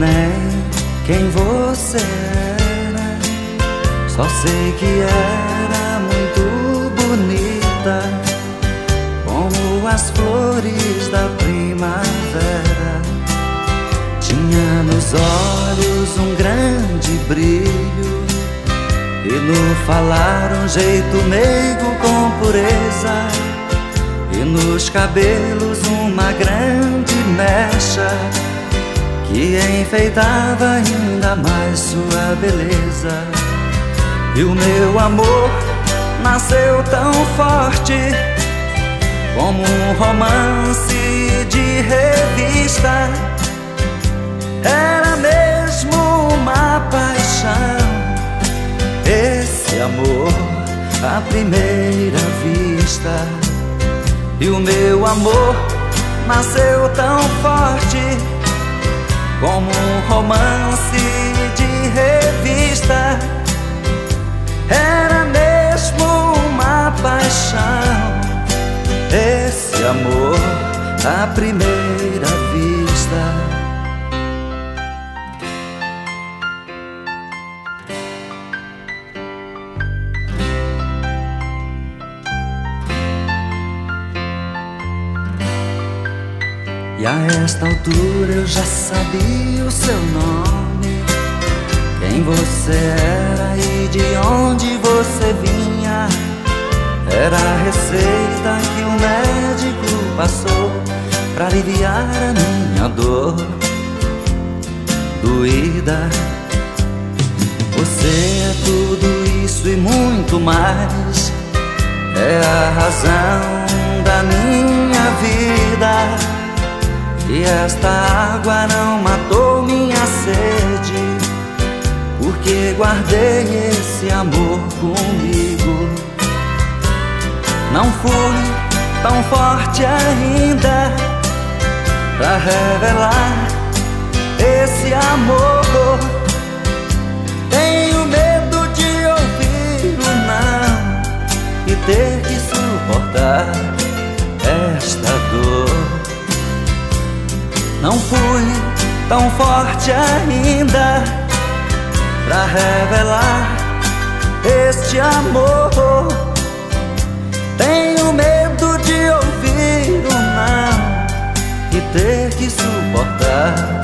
nem quem você era. Só sei que era muito bonita, como as flores da primavera. Tinha nos olhos um grande brilho e no falar um jeito meigo com pureza E nos cabelos uma grande mecha Que enfeitava ainda mais sua beleza E o meu amor nasceu tão forte Como um romance de revista Era mesmo uma paixão esse amor à primeira vista. E o meu amor nasceu tão forte como um romance de revista. Era mesmo uma paixão. Esse amor à primeira vista. A esta altura eu já sabia o seu nome, quem você era e de onde você vinha. Era a receita que o médico passou para aliviar a minha dor doída. Você é tudo isso e muito mais. É a razão da minha vida. E esta água não matou minha sede, porque guardei esse amor comigo. Não fui tão forte ainda pra revelar esse amor. Tenho medo de ouvir o não e ter que suportar esta dor. Não fui tão forte ainda pra revelar este amor. Tenho medo de ouvir o não e ter que suportar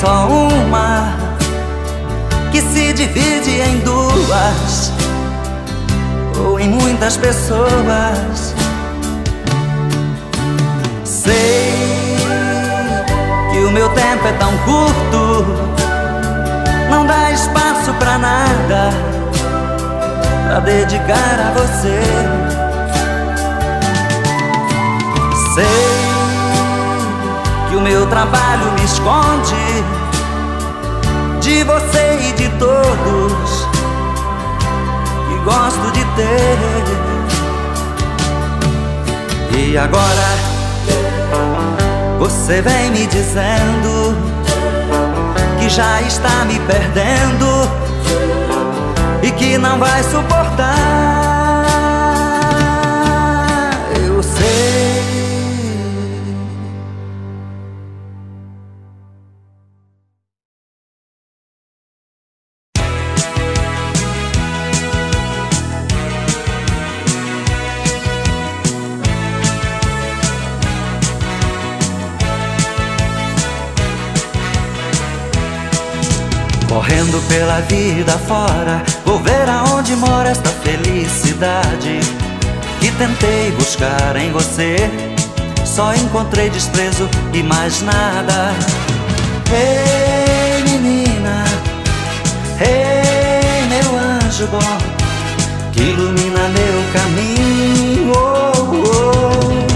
só uma que se divide em duas ou em muitas pessoas. Sei que o meu tempo é tão curto, não dá espaço pra nada pra dedicar a você. Sei que o meu trabalho me esconde de você e de todos que gosto de ter. E agora você vem me dizendo que já está me perdendo e que não vai suportar. Fora, vou ver aonde mora esta felicidade que tentei buscar em você. Só encontrei desprezo e mais nada. Ei, menina, ei, meu anjo bom, que ilumina meu caminho. Oh, oh.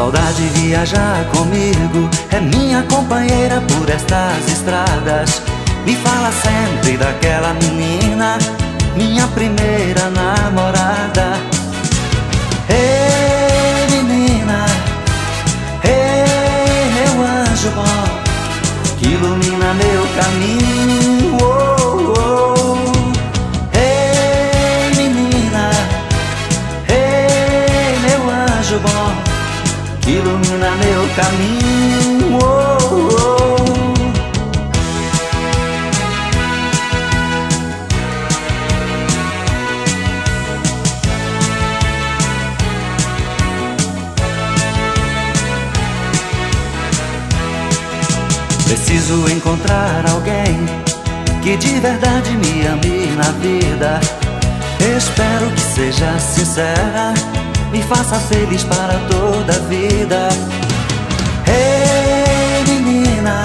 Saudade viaja comigo, é minha companheira por estas estradas. Me fala sempre daquela menina minha primeira namorada. Ei, menina, ei, meu anjo bom, que ilumina meu caminho. Ilumina meu caminho. Oh, oh. Preciso encontrar alguém que de verdade me ame na vida. Espero que seja sincera, me faça feliz para toda a vida. Ei, menina,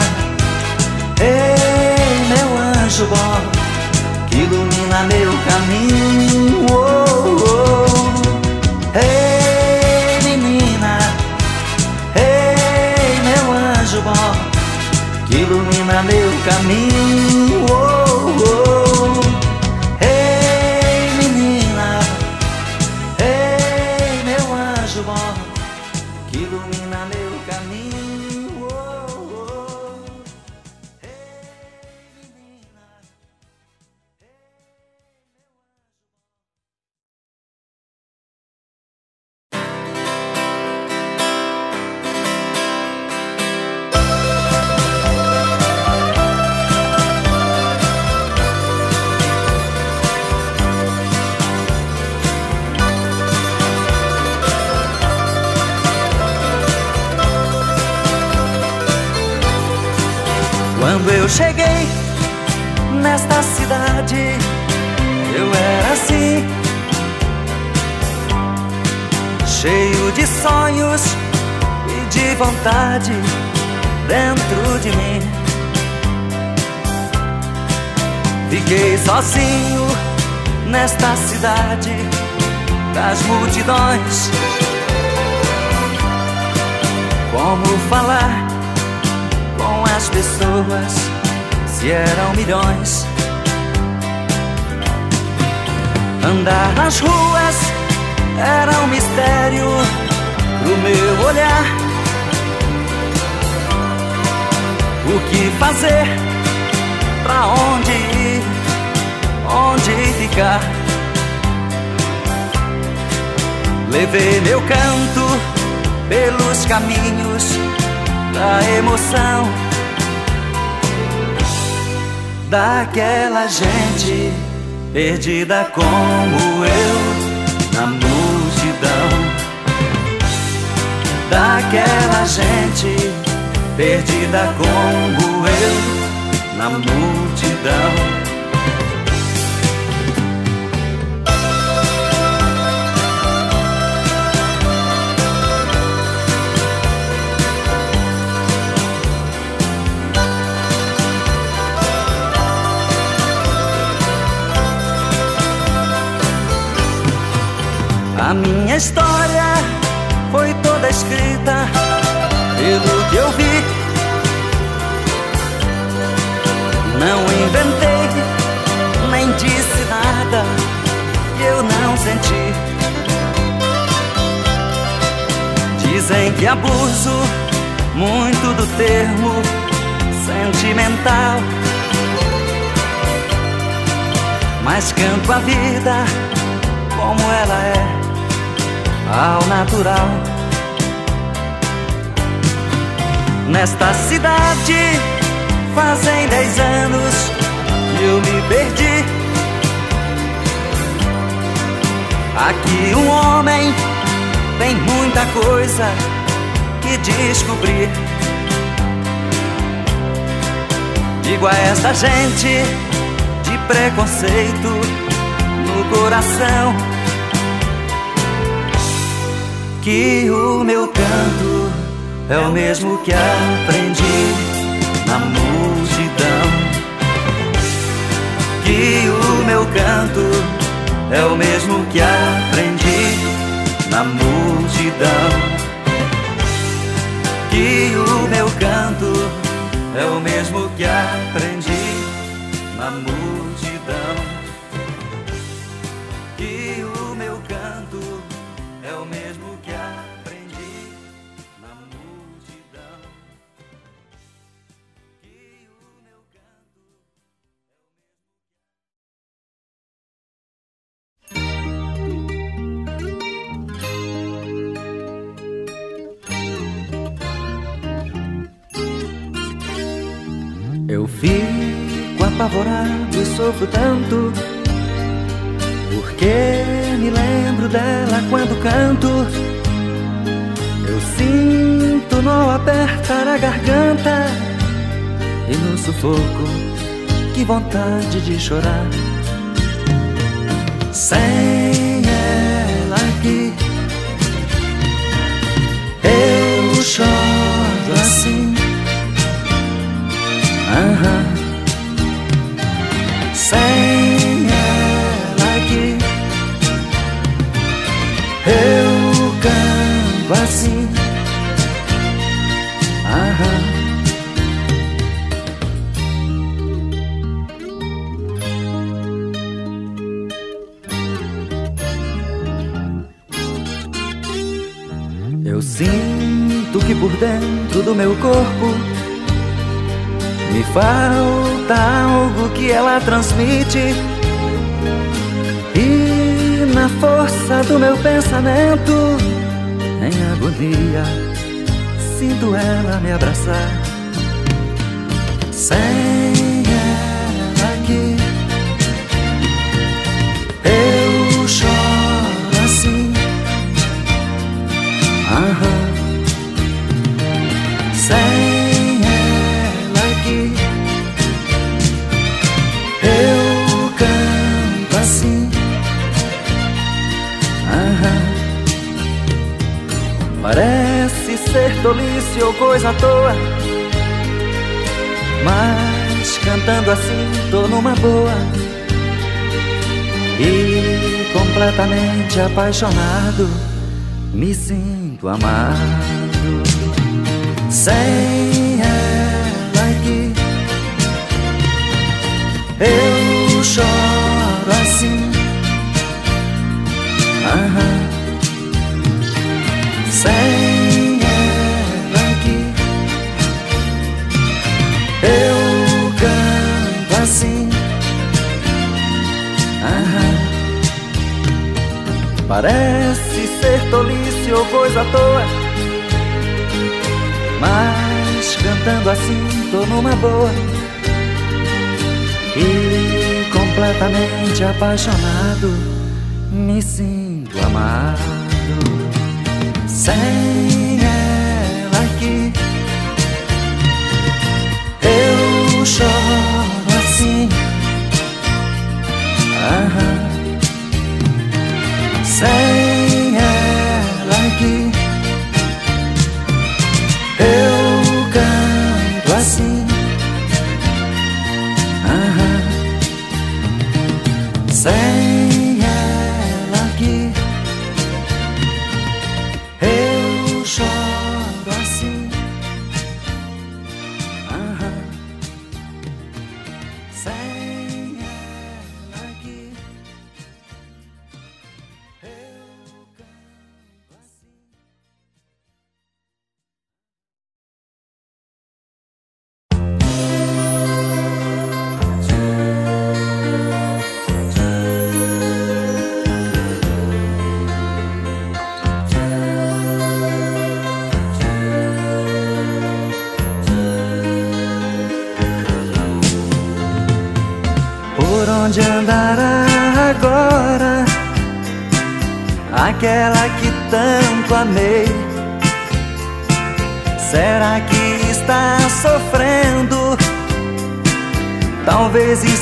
ei, meu anjo bom, que ilumina meu caminho. Ei, menina, ei, meu anjo bom que ilumina meu caminho. Nesta cidade das multidões. Como falar com as pessoas se eram milhões? Andar nas ruas era um mistério pro meu olhar. O que fazer? Pra onde? Onde ficar? Levei meu canto pelos caminhos da emoção daquela gente perdida como eu na multidão daquela gente perdida como eu na multidão A minha história foi toda escrita pelo que eu vi. Não inventei, nem disse nada que eu não senti. Dizem que abuso muito do termo sentimental. Mas canto a vida como ela é ao natural. Nesta cidade fazem dez anos que eu me perdi. Aqui um homem tem muita coisa que descobrir. Digo a esta gente de preconceito no coração que o meu canto é o mesmo que aprendi na multidão. Que o meu canto é o mesmo que aprendi na multidão. Que o meu canto é o mesmo que aprendi na multidão. Sofro tanto Porque me lembro dela quando canto. Eu sinto nó apertar a garganta E no sufoco, que vontade de chorar. Sem ela aqui Eu choro assim. Aham. Sem ela aqui, eu canto assim. Aham. Eu sinto que por dentro do meu corpo me falta algo que ela transmite. E na força do meu pensamento Em agonia Sinto ela me abraçar. Sem Parece ser tolice ou coisa à toa Mas cantando assim tô numa boa. E completamente apaixonado Me sinto amado. Sem ela aqui Eu choro assim. Aham sem aqui Eu canto assim. Aham. Parece ser tolice ou coisa à toa Mas cantando assim tô numa boa. E completamente apaixonado Me sinto amado Sem ela aqui Eu choro assim. Aham. Sem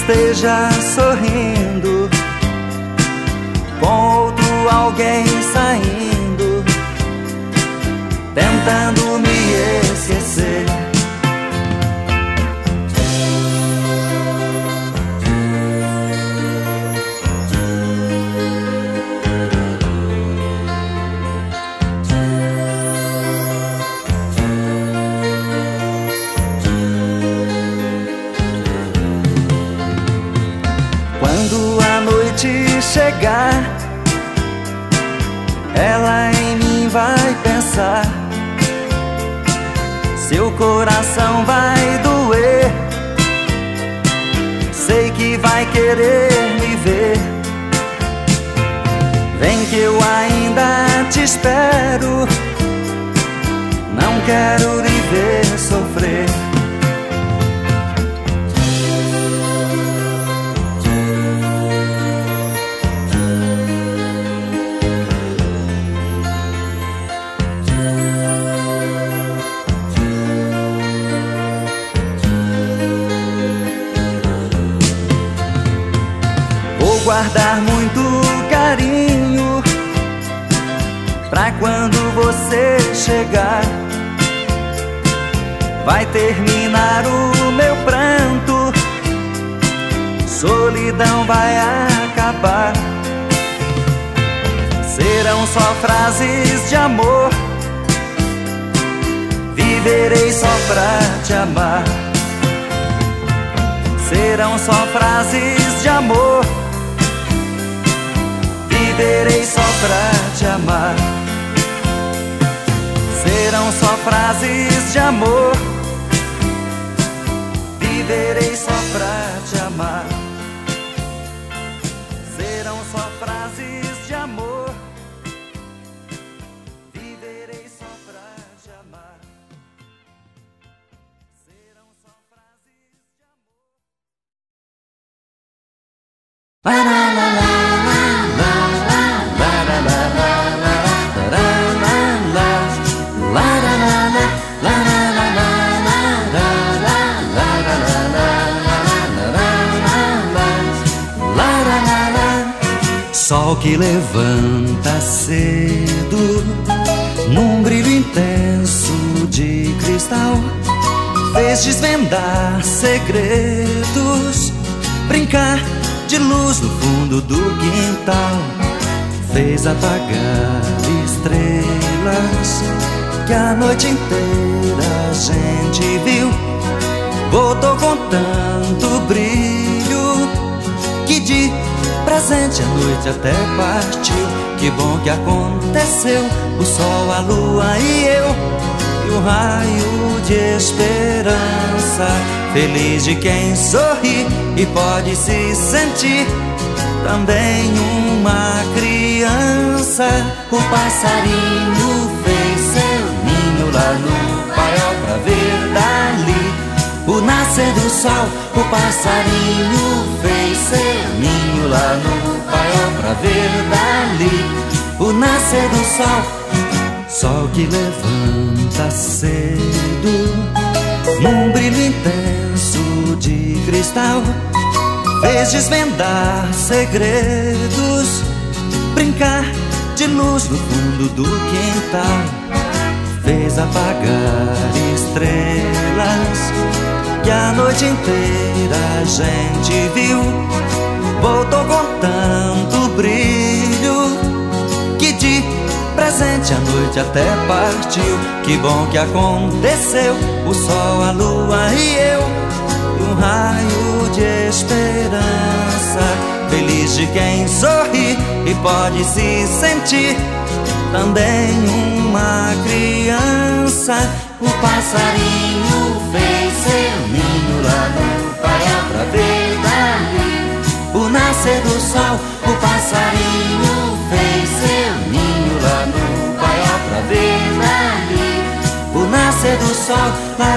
esteja sorrindo. Com outro alguém saindo. Tentando só frases de amor, viverei só pra te amar. Serão só frases de amor. Viverei só pra te amar. Serão só frases de amor. Viverei só pra Sol que levanta cedo, num brilho intenso de cristal, fez desvendar segredos, brincar de luz no fundo do quintal, fez apagar estrelas que a noite inteira a gente viu, voltou com tanto brilho que de presente a noite até partiu. Que bom que aconteceu, o sol, a lua e eu, e o raio de esperança. Feliz de quem sorri e pode se sentir também uma criança. criança, o passarinho fez seu ninho lá no paiol pra ver dali o nascer do sol. O passarinho fez seu ninho lá no paiol pra ver dali o nascer do sol. Sol que levanta cedo, num brilho intenso de cristal, fez desvendar segredos brincar de luz no fundo do quintal. Fez apagar estrelas que a noite inteira a gente viu. Voltou com tanto brilho que de presente a noite até partiu. Que bom que aconteceu, o sol, a lua e eu, e um raio de esperança Feliz de quem sorri e pode se sentir também uma criança. O passarinho fez seu ninho lá no ver dali o nascer do sol. O passarinho fez seu ninho lá no paiol pra ver dali o nascer do sol. La,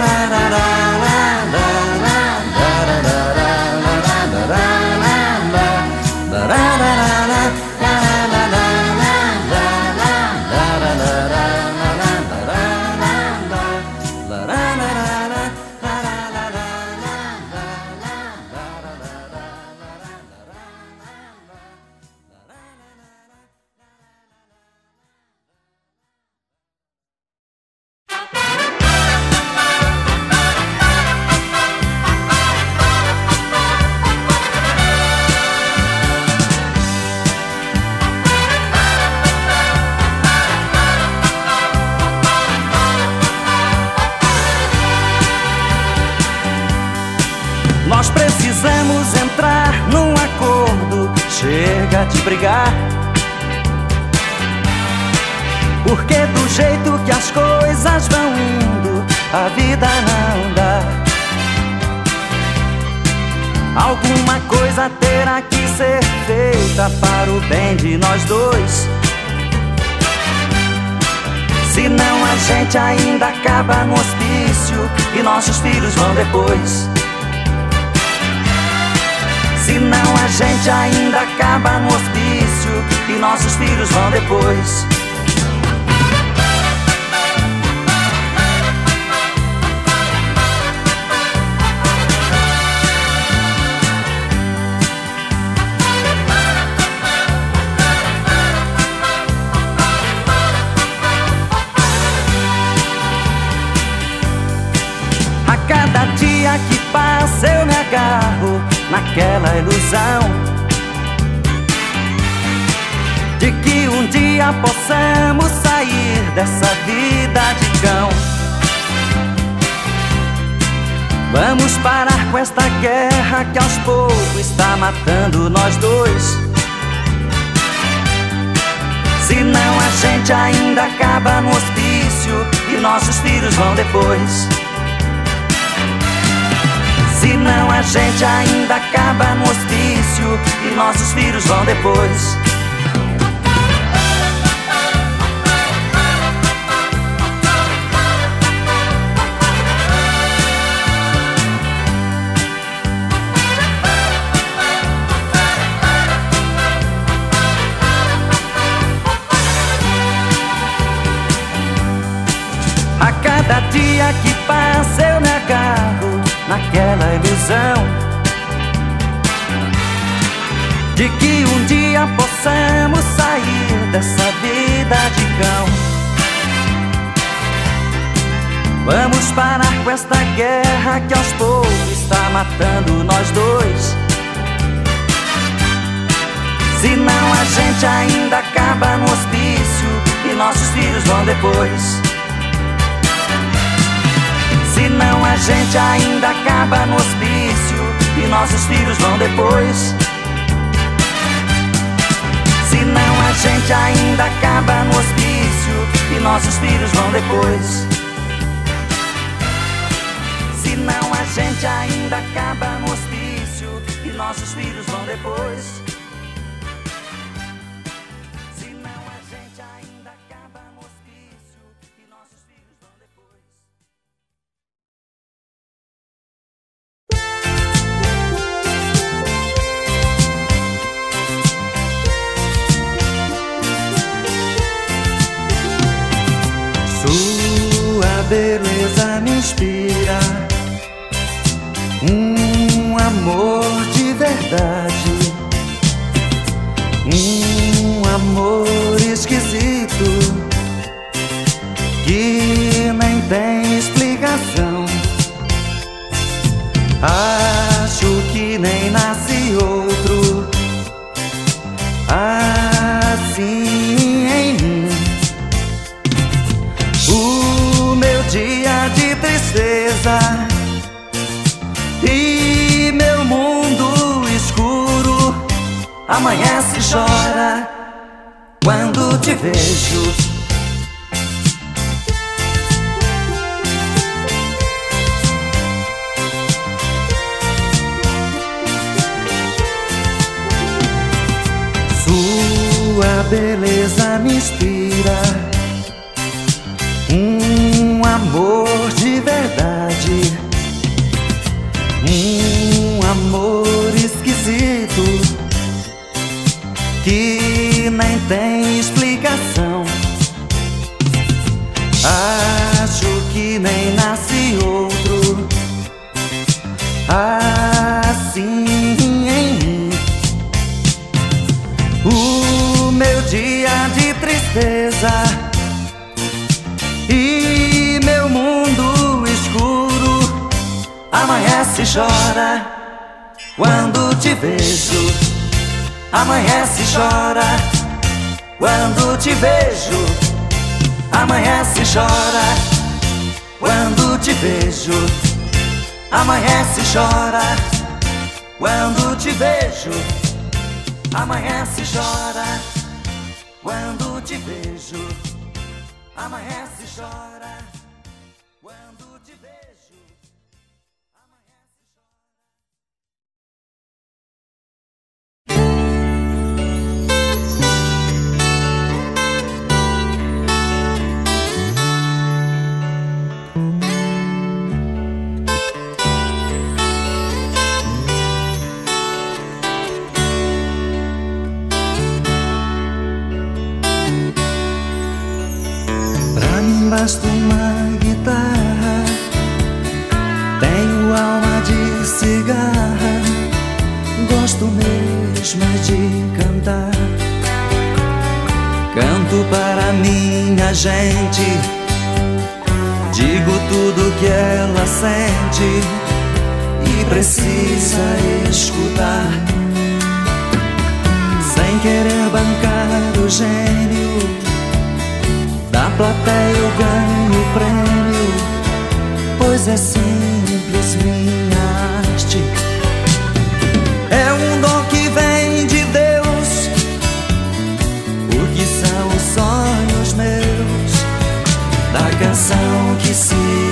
cada dia que passa eu me agarro naquela ilusão de que um dia possamos sair dessa vida de cão. Vamos parar com esta guerra que aos poucos está matando nós dois. Senão a gente ainda acaba no hospício e nossos filhos vão depois. Senão a gente ainda acaba no hospício E nossos filhos vão depois. Senão a gente ainda acaba no hospício E nossos filhos vão depois. Senão a gente ainda acaba no hospício E nossos filhos vão depois beleza me inspira. Um amor de verdade, um amor esquisito. Que nem tem explicação. Acho que nem nasce e meu mundo escuro amanhece e chora quando te vejo. Sua beleza me inspira um amor de verdade, um amor esquisito que nem tem explicação. Acho que nem nasce amanhece chora quando te vejo. Amanhece e chora quando te vejo. Amanhece e chora quando te vejo. Amanhece e chora quando te vejo. Amanhece e chora quando te vejo. Amanhece e chora Basta uma guitarra. Tenho alma de cigarra. Gosto mesmo de cantar. Canto para minha gente. Digo tudo que ela sente. E precisa escutar. Sem querer bancar o gênio da plateia eu ganho o prêmio, pois é simples minha arte. É um dom que vem de Deus. O que são os sonhos meus da canção que se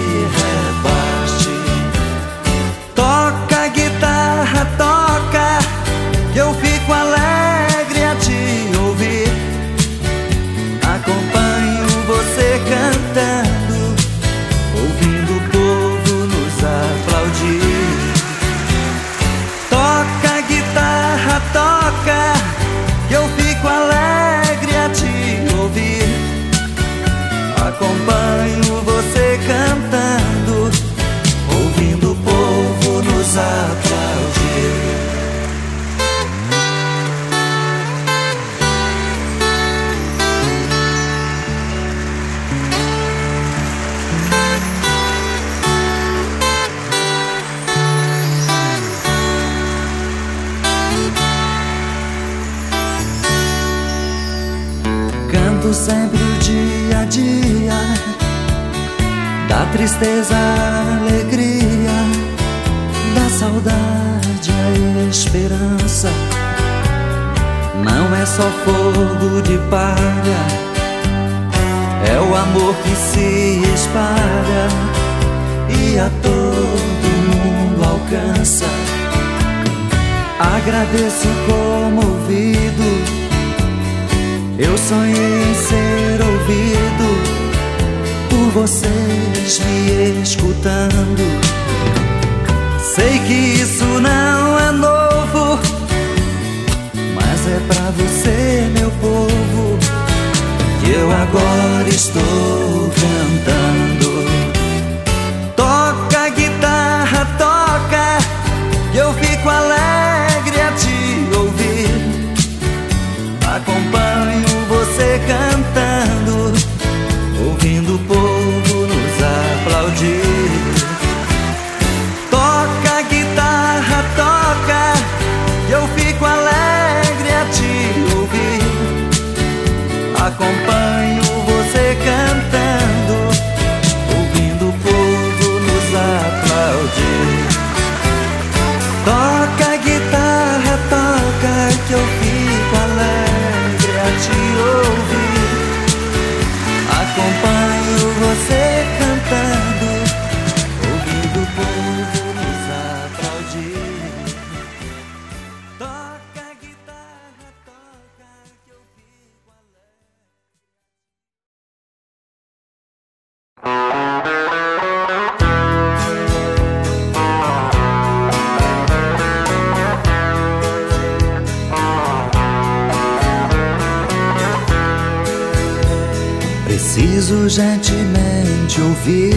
Preciso gentilmente ouvir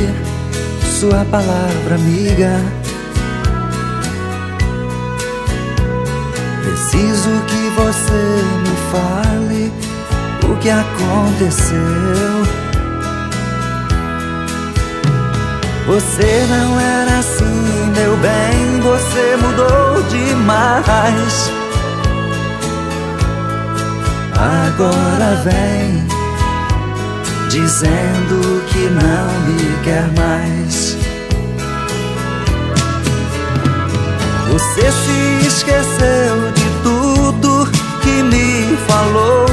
Sua palavra amiga. Preciso que você me fale o que aconteceu. Você não era assim, meu bem, você mudou demais. Agora vem dizendo que não me quer mais. Você se esqueceu de tudo que me falou.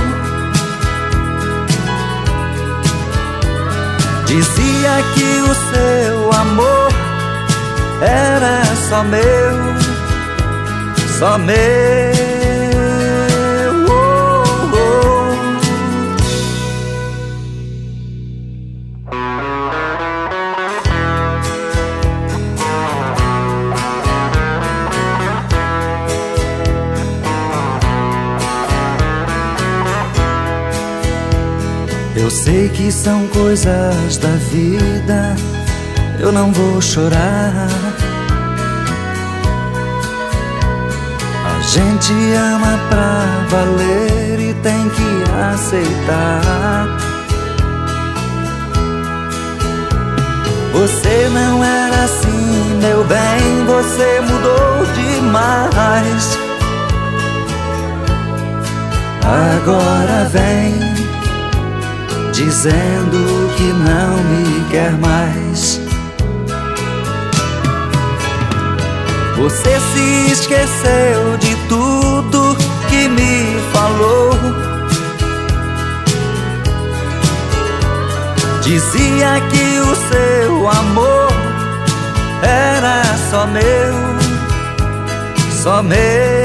Dizia que o seu amor era só meu, só meu. Eu sei que são coisas da vida, eu não vou chorar. A gente ama pra valer e tem que aceitar. Você não era assim, meu bem, você mudou demais. Agora vem dizendo que não me quer mais. Você se esqueceu de tudo que me falou. Dizia que o seu amor era só meu, só meu.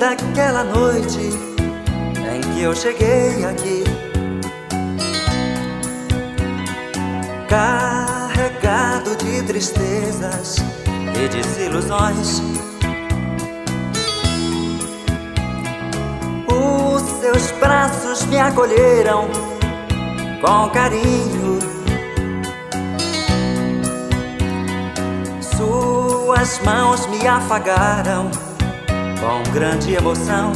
daquela noite em que eu cheguei aqui. Carregado de tristezas e desilusões. Os seus braços me acolheram com carinho. Suas mãos me afagaram com grande emoção.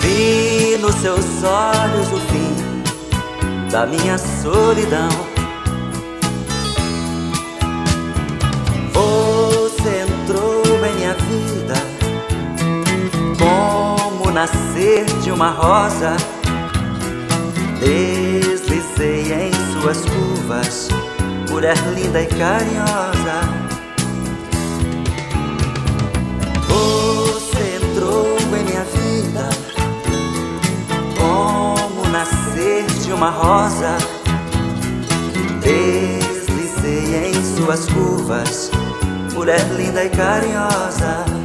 Vi nos seus olhos o fim da minha solidão. Você entrou em minha vida como nascer de uma rosa. Deslizei em suas curvas, mulher é linda e carinhosa. vida, como nascer de uma rosa. Deslizei em suas curvas, mulher linda e carinhosa.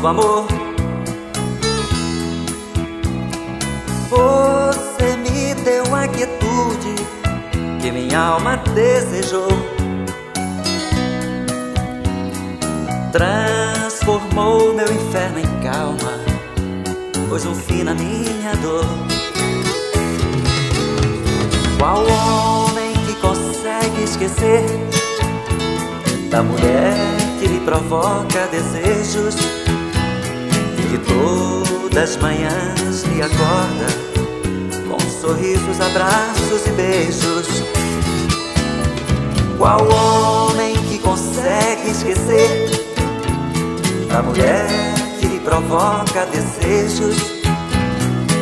nosso amor. Você me deu a quietude que minha alma desejou. Transformou meu inferno em calma, pôs um fim na minha dor. Qual homem que consegue esquecer da mulher que lhe provoca desejos todas as manhãs lhe acorda? sorrisos, abraços e beijos. Qual homem que consegue esquecer da mulher que lhe provoca desejos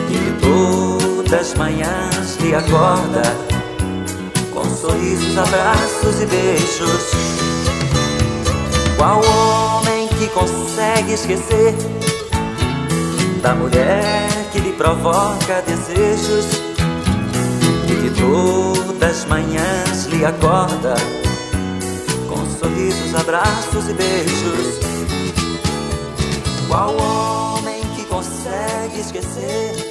e todas as manhãs lhe acorda com sorrisos, abraços e beijos? Qual homem que consegue esquecer da mulher que lhe provoca desejos que todas as manhãs lhe acorda com sorrisos, abraços e beijos. Qual homem que consegue esquecer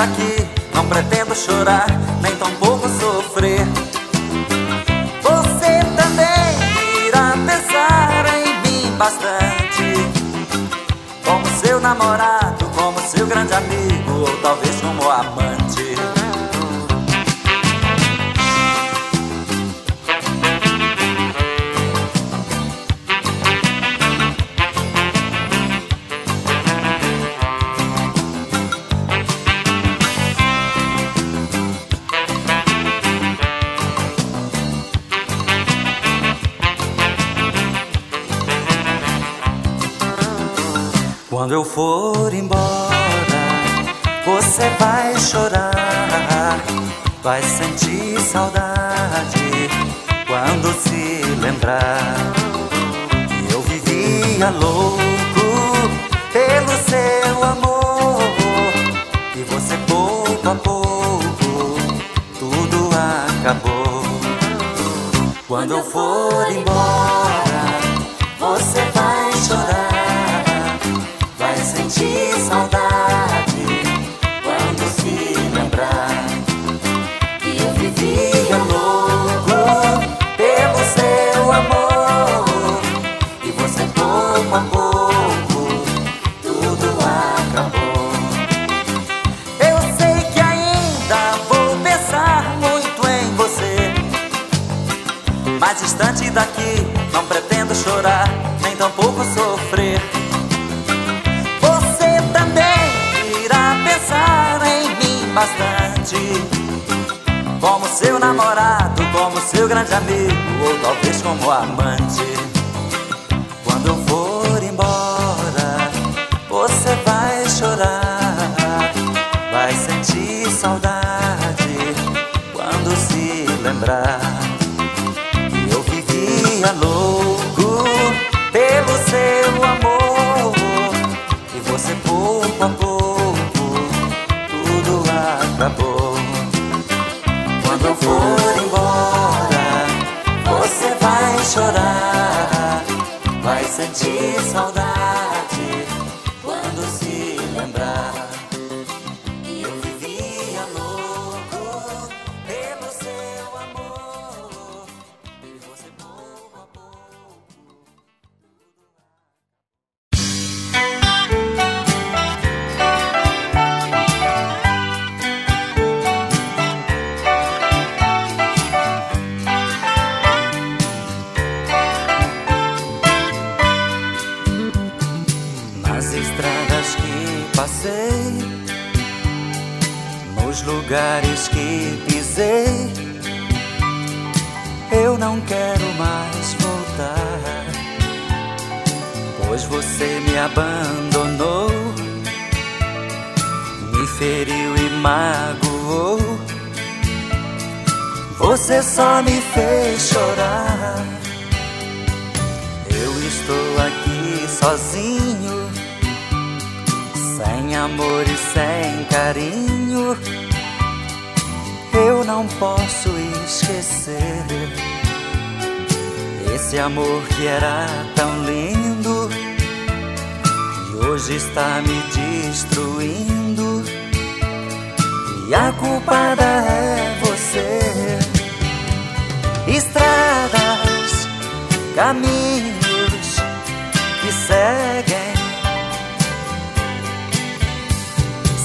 daqui não pretendo chorar nem tão pouco sofrer. bastante Como seu namorado, como seu grande amigo Ou talvez Quando eu for embora, você vai chorar, vai sentir saudade quando se lembrar que eu vivia louco pelo seu amor. E você pouco a pouco tudo acabou. Quando eu for embora, você vai chorar sentir saudade grande amigo Ou talvez como amante chorar, vai sentir saudade. Só me fez chorar. Eu estou aqui sozinho, sem amor e sem carinho. Eu não posso esquecer esse amor que era tão lindo e hoje está me destruindo. E a culpada é você. Estradas, caminhos que seguem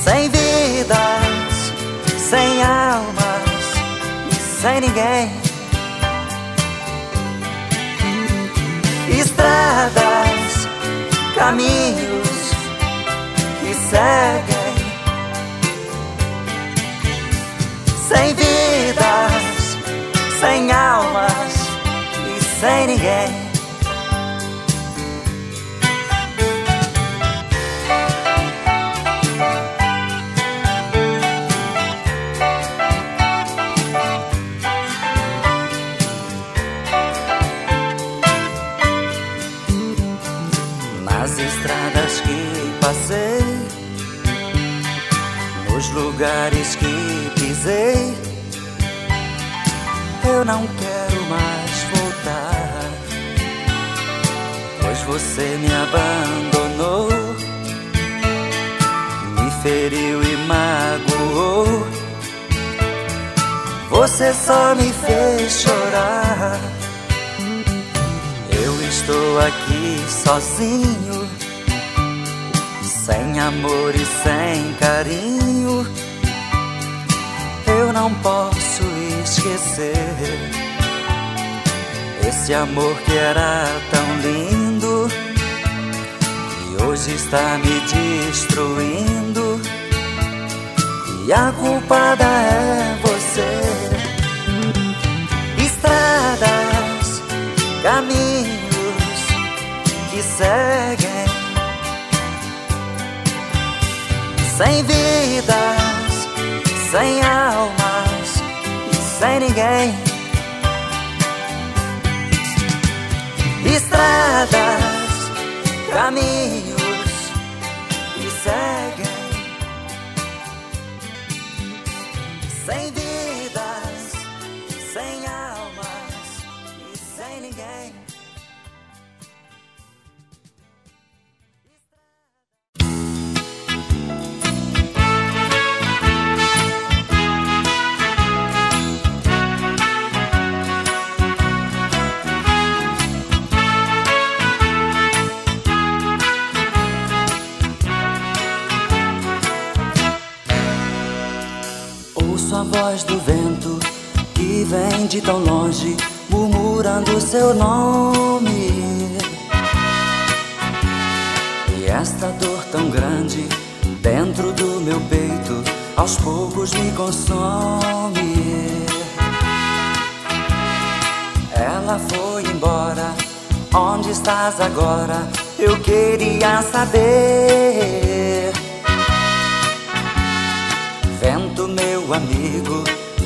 sem vidas, sem almas e sem ninguém. Estradas, caminhos que seguem sem ninguém. Nas estradas que passei, nos lugares que pisei, eu não quero você me abandonou, me feriu e magoou. Você só me fez chorar. Eu estou aqui sozinho, sem amor e sem carinho. Eu não posso esquecer esse amor que era tão lindo hoje está me destruindo. E a culpada é você. Estradas, caminhos que seguem sem vidas, sem almas e sem ninguém. Estradas, caminhos voz do vento que vem de tão longe, murmurando seu nome. E esta dor tão grande dentro do meu peito, aos poucos me consome. Ela foi embora, onde estás agora? Eu queria saber. Vento, meu amigo,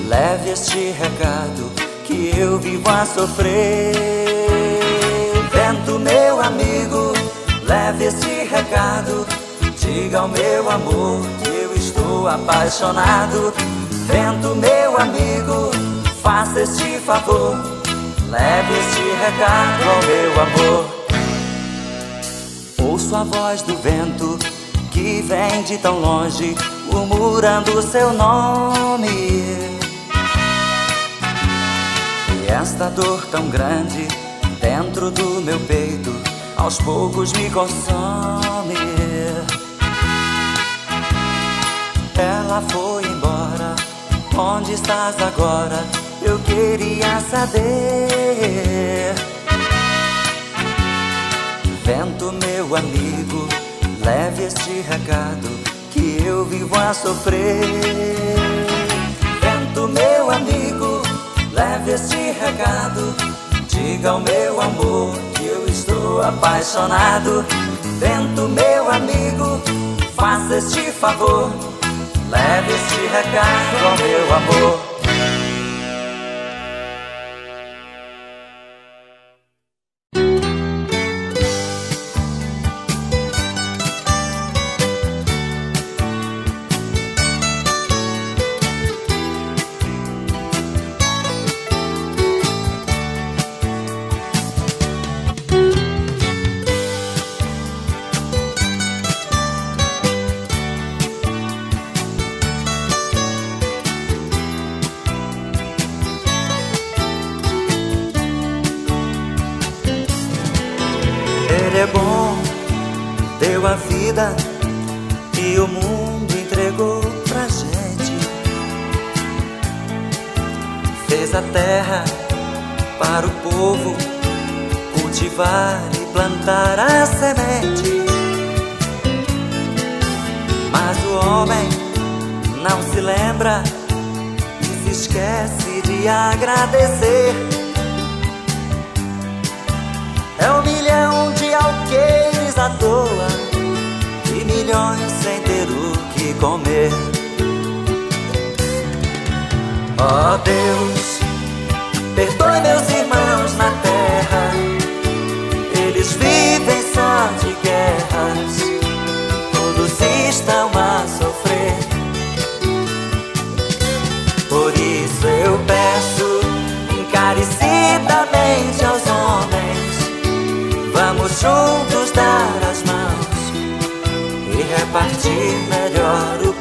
leve este recado que eu vivo a sofrer. Vento, meu amigo, leve este recado. Diga ao meu amor que eu estou apaixonado. Vento, meu amigo, faça este favor. Leve este recado ao meu amor. Ouço a voz do vento que vem de tão longe, murmurando seu nome. E esta dor tão grande dentro do meu peito, aos poucos me consome. Ela foi embora, onde estás agora? Eu queria saber. Vento, meu amigo, leve este recado que eu vivo a sofrer. Vento, meu amigo, leve este recado. Diga ao meu amor que eu estou apaixonado. Vento, meu amigo, faça este favor. Leve este recado ao meu amor. Partir melhor o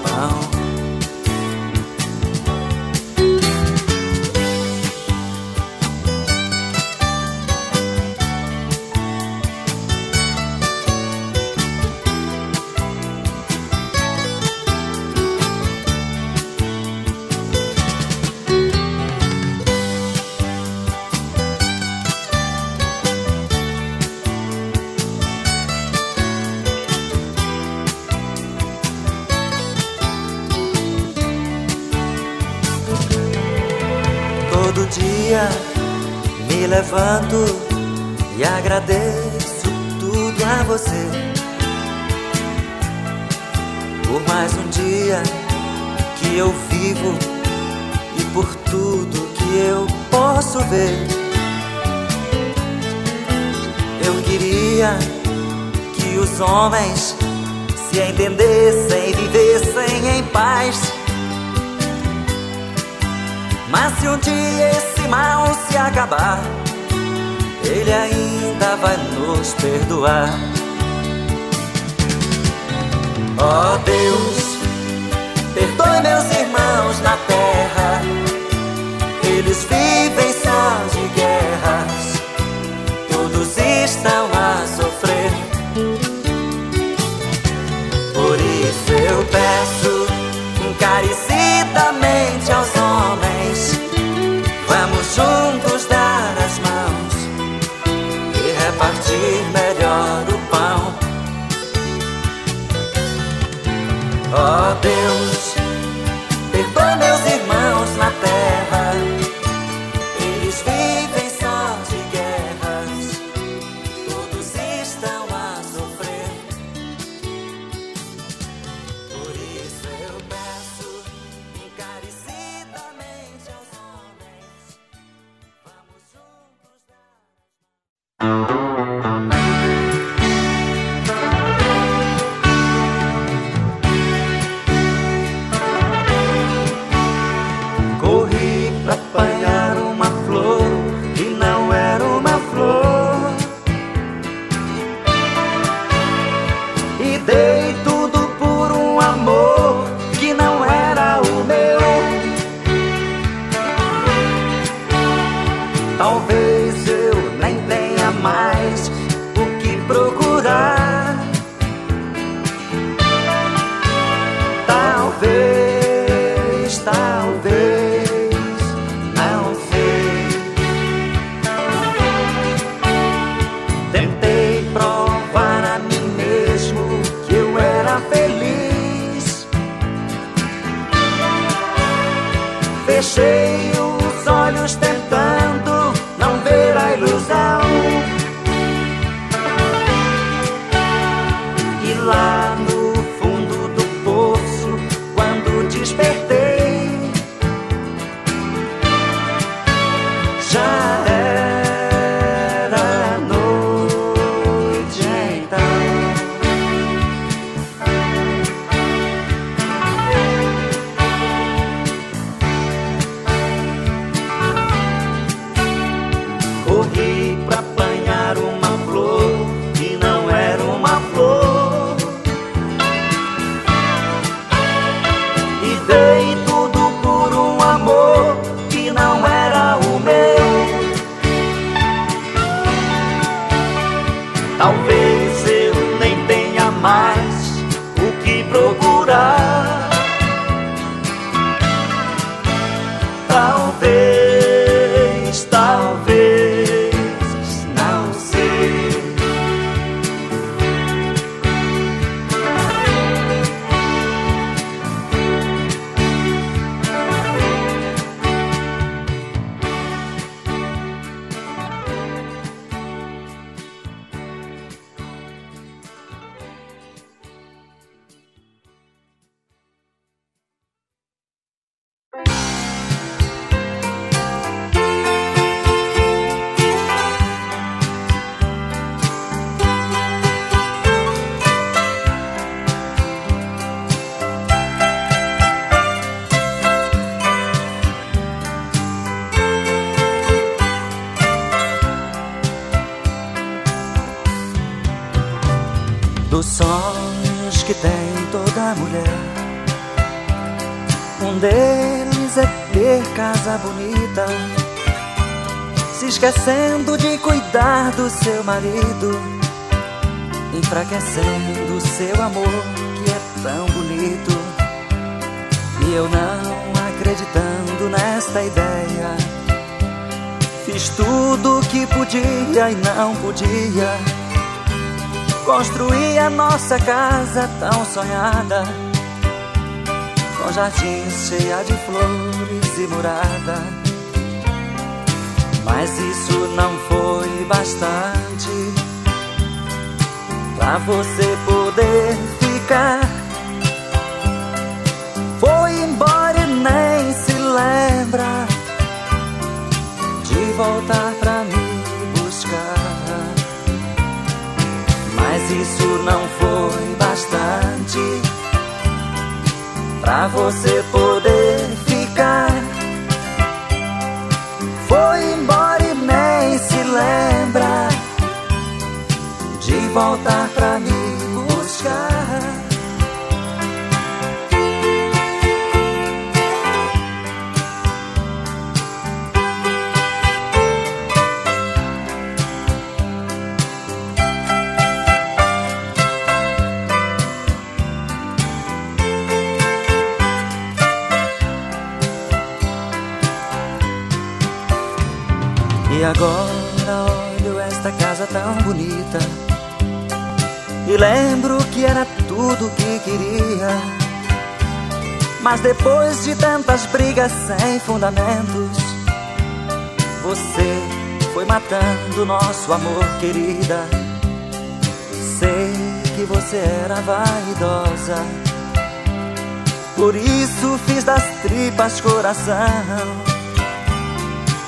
bonita, se esquecendo de cuidar do seu marido, enfraquecendo o seu amor que é tão bonito. E eu não acreditando nesta ideia, fiz tudo o que podia e não podia. Construí a nossa casa tão sonhada. Com jardins cheia de flores e morada Mas isso não foi bastante Pra você poder ficar. Foi embora e nem se lembra De voltar pra me buscar. Mas isso não foi bastante pra você poder ficar. Voltar pra me buscar. E agora lembro que era tudo que queria. Mas depois de tantas brigas sem fundamentos Você foi matando nosso amor, querida. Sei que você era vaidosa. Por isso fiz das tripas coração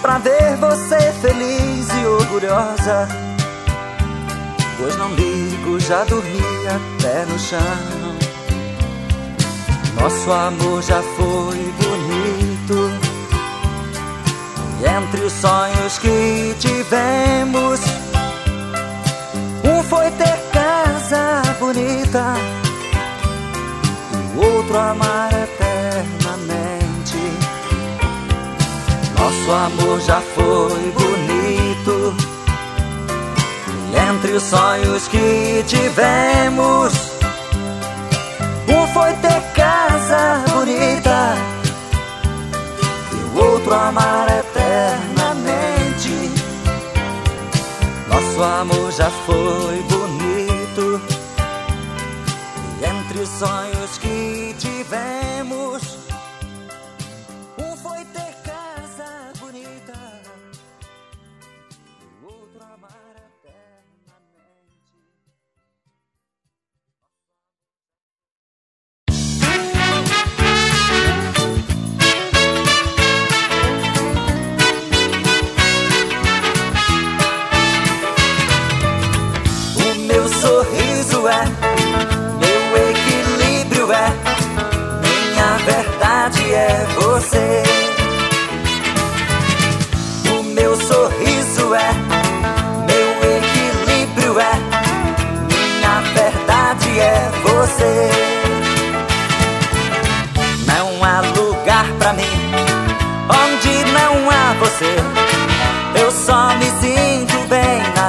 Pra ver você feliz e orgulhosa. Pois não já dormi até no chão. Nosso amor já foi bonito. E entre os sonhos que tivemos Um foi ter casa bonita E o outro amar eternamente. Nosso amor já foi bonito. Entre os sonhos que tivemos, um foi ter casa bonita, e o outro amar eternamente. Nosso amor já foi bonito. E entre os sonhos que tivemos,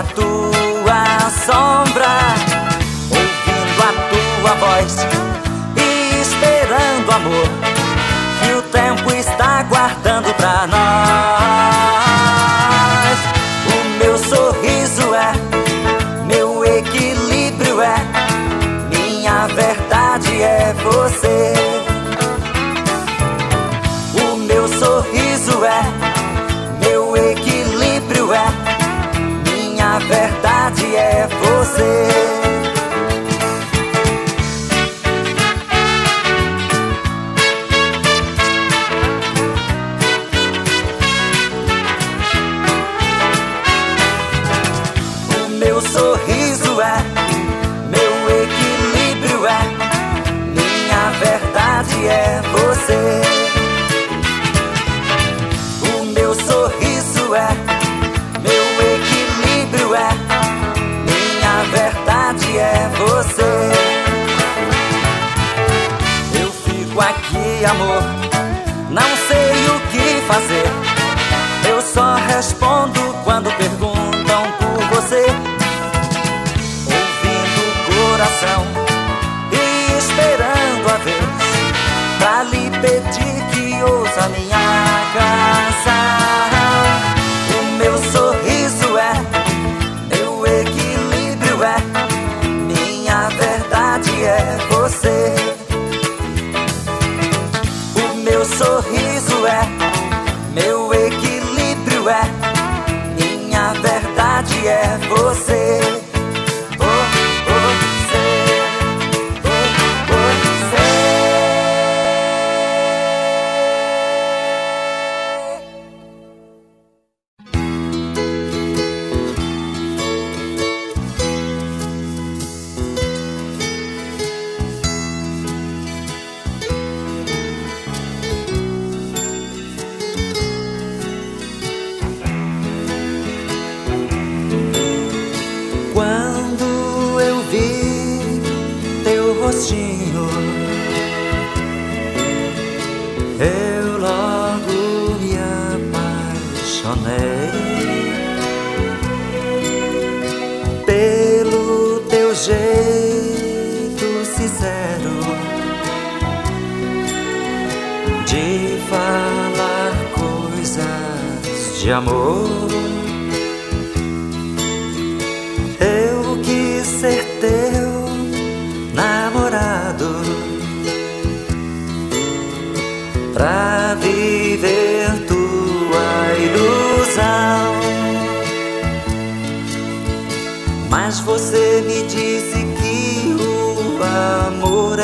と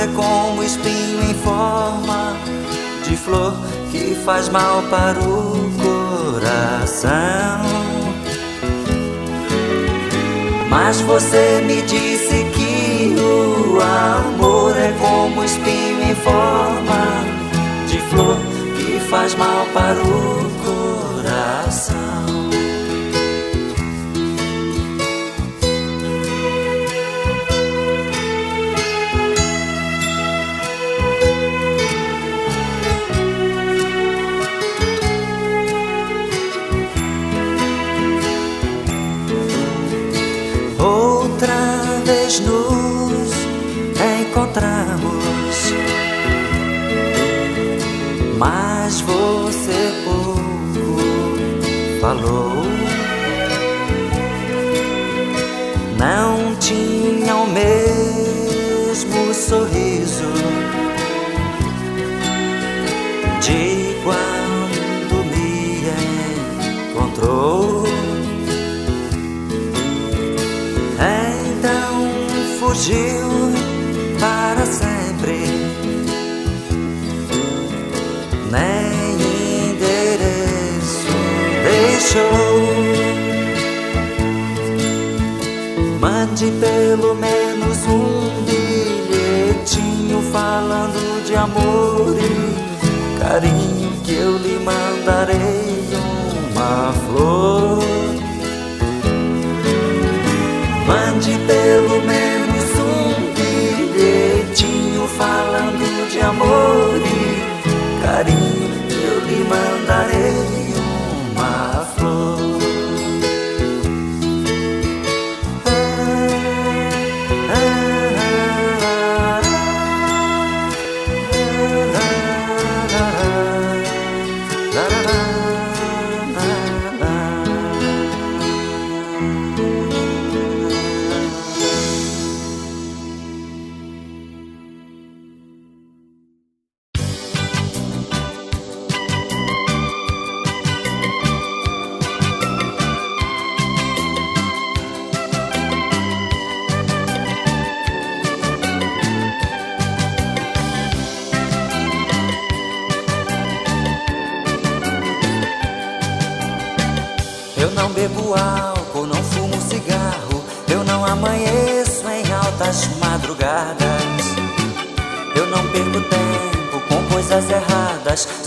é como espinho em forma de flor que faz mal para o coração. Mas você me disse que o amor é como espinho em forma de flor que faz mal para o coração. mas você pouco falou. Não tinha o mesmo sorriso de quando me encontrou. Então fugiu Mande pelo menos um bilhetinho falando de amor e carinho que eu lhe mandarei uma flor. Mande pelo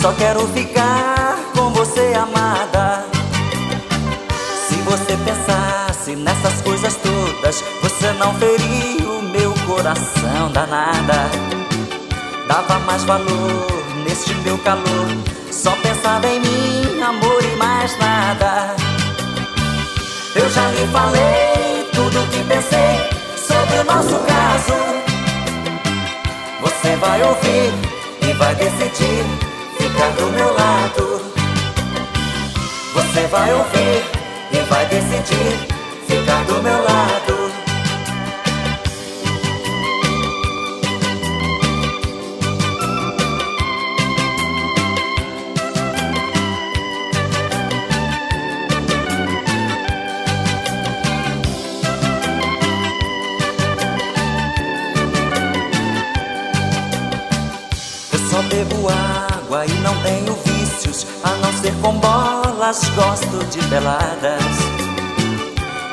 Só quero ficar com você, amada. Se você pensasse nessas coisas todas, você não feria o meu coração danada. Dava mais valor neste meu calor. Só pensava em mim, amor e mais nada. Eu já lhe falei tudo que pensei sobre o nosso caso. Você vai ouvir e vai decidir ficar do meu lado. Você vai ouvir e vai decidir ficar do meu lado. Com bolas, gosto de beladas.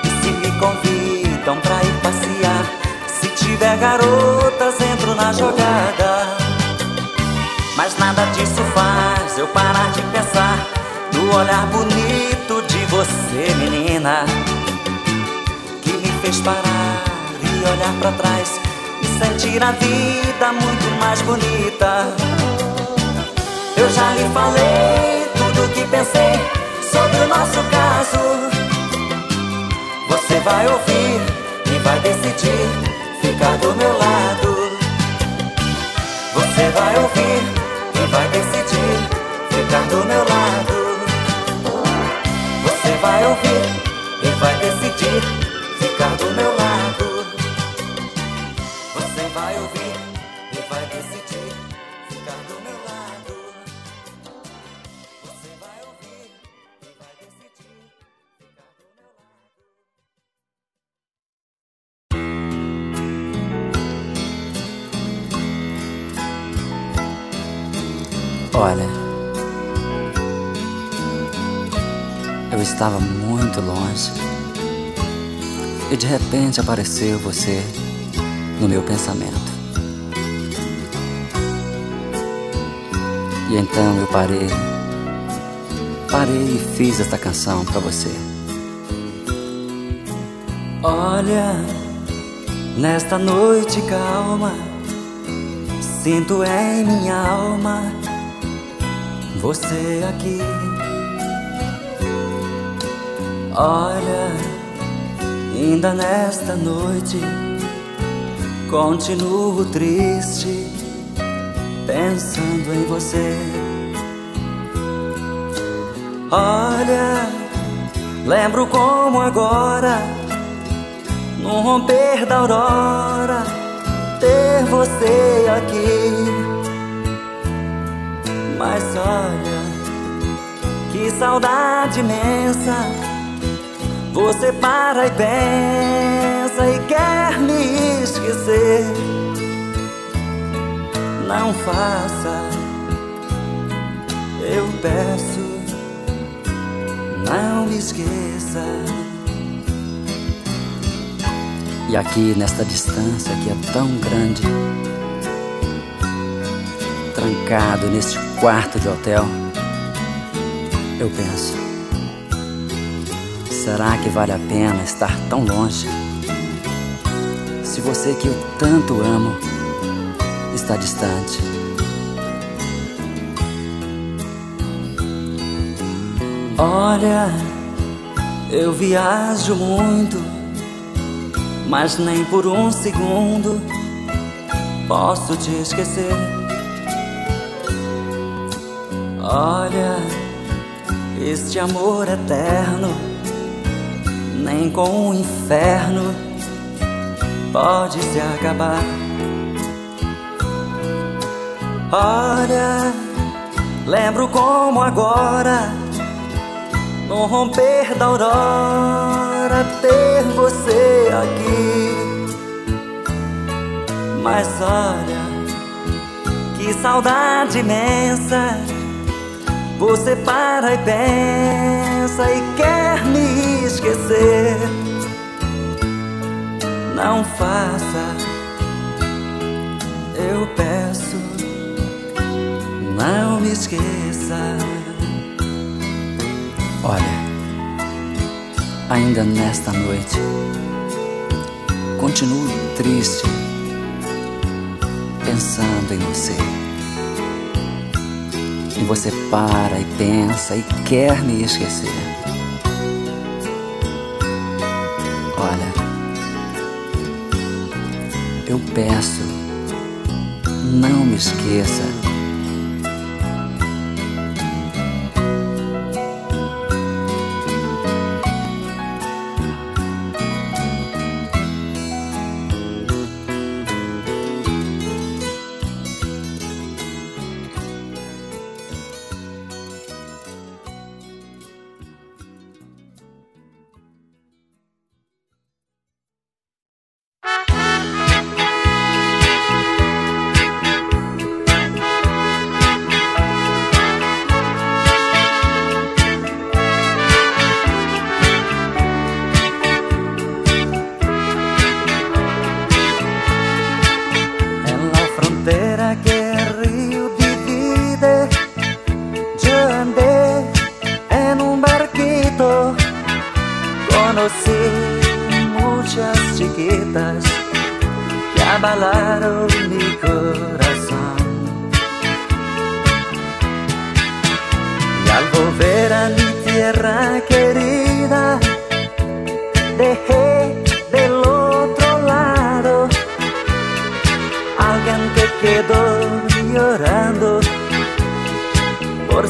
E se me convidam pra ir passear, se tiver garotas, entro na jogada. Mas nada disso faz eu parar de pensar no olhar bonito de você, menina, que me fez parar e olhar para trás e sentir a vida muito mais bonita. Eu já lhe falei tudo que pensei sobre o nosso caso. Você vai ouvir e vai decidir ficar do meu lado. Você vai ouvir e vai decidir ficar do meu lado. E de repente apareceu você no meu pensamento. E então eu parei, parei e fiz esta canção para você. Olha, nesta noite calma, sinto em minha alma você aqui. Olha, ainda nesta noite, continuo triste, pensando em você. Olha, lembro como agora, no romper da aurora, ter você aqui. Mas olha, que saudade imensa. Você para e pensa e quer me esquecer. Não faça, eu peço, não me esqueça. E aqui nesta distância que é tão grande, trancado neste quarto de hotel, eu penso: será que vale a pena estar tão longe? Se você que eu tanto amo está distante. Olha, eu viajo muito, mas nem por um segundo posso te esquecer. Olha, este amor eterno, nem com o inferno pode se acabar. Olha, lembro como agora, no romper da aurora, ter você aqui. Mas olha, que saudade imensa. Você para e pensa e quer me esquecer. Não faça, eu peço, não me esqueça. Olha, ainda nesta noite, continuo triste, pensando em você. E você para e pensa e quer me esquecer. Peço, não me esqueça.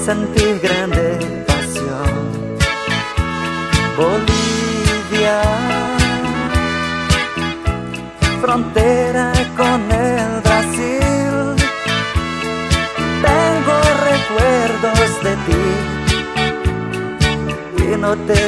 Sentir grande pasión. Bolivia, frontera con el Brasil, tengo recuerdos de ti y no te